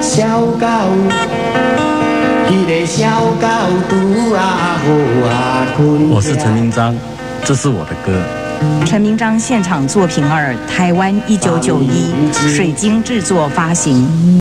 小狗，迄个小狗拄啊好啊。我是陈明章，这是我的歌。陈明章现场作品二，台湾一九九一，水晶制作发行。